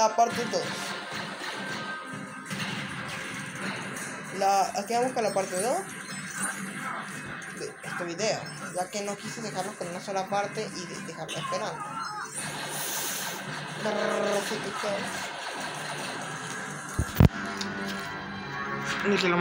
la parte 2. La, aquí vamos con la parte 2 de este video, ya que no quise dejarlo con una sola parte y de dejarlo esperando. Ni que lo